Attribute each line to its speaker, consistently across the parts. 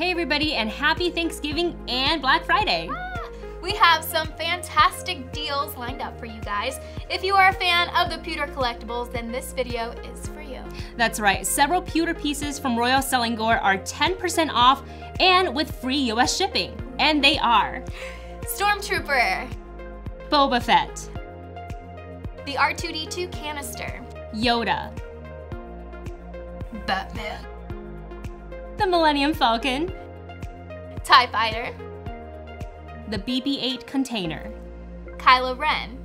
Speaker 1: Hey, everybody, and happy Thanksgiving and Black Friday.
Speaker 2: Ah, we have some fantastic deals lined up for you guys. If you are a fan of the pewter collectibles, then this video is for you.
Speaker 1: That's right, several pewter pieces from Royal Selangor are 10% off and with free US shipping. And they are
Speaker 2: Stormtrooper,
Speaker 1: Boba Fett,
Speaker 2: the R2D2 canister,
Speaker 1: Yoda,
Speaker 2: Batman,
Speaker 1: the Millennium Falcon,
Speaker 2: TIE Fighter,
Speaker 1: the BB 8 container,
Speaker 2: Kylo Ren,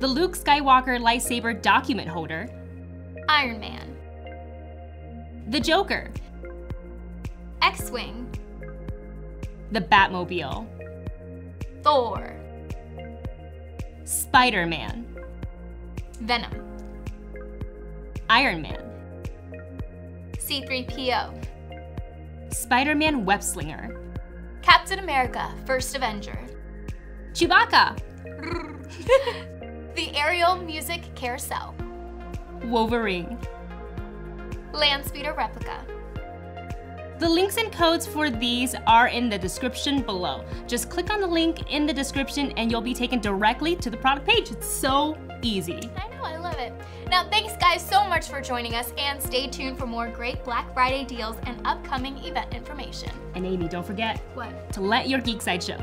Speaker 1: the Luke Skywalker lightsaber document holder,
Speaker 2: Iron Man,
Speaker 1: the Joker,
Speaker 2: X Wing,
Speaker 1: the Batmobile,
Speaker 2: Thor,
Speaker 1: Spider Man,
Speaker 2: Venom,
Speaker 1: Iron Man,
Speaker 2: C3PO,
Speaker 1: Spider Man Webslinger,
Speaker 2: Captain America, First Avenger,
Speaker 1: Chewbacca,
Speaker 2: the Ariel Music Carousel,
Speaker 1: Wolverine.
Speaker 2: Landspeeder Replica.
Speaker 1: The links and codes for these are in the description below. Just click on the link in the description and you'll be taken directly to the product page. It's so easy.
Speaker 2: I know, I love it. Now, thanks guys so much for joining us and stay tuned for more great Black Friday deals and upcoming event information.
Speaker 1: And Amy, don't forget
Speaker 2: What?
Speaker 1: to let your geek side show.